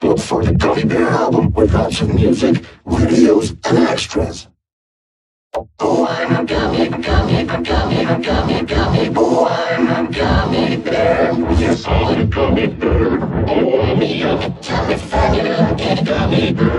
Look for the Gummy Bear album with lots of music, videos, and extras. Oh, I'm a gummy, gummy, gummy, gummy, gummy boy. I'm a gummy bear. Yes, I'm a gummy bear. Oh, I'm a young, tiny, fabulous gummy bear.